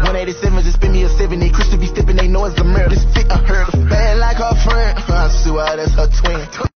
187 just spin me a 70. Crystal be stepping, they know it's the mirror. This fit, I heard. Bad like her friend. I swear that's her twin.